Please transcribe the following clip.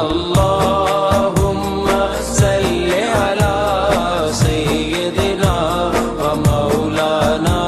اللهم سل على سيدنا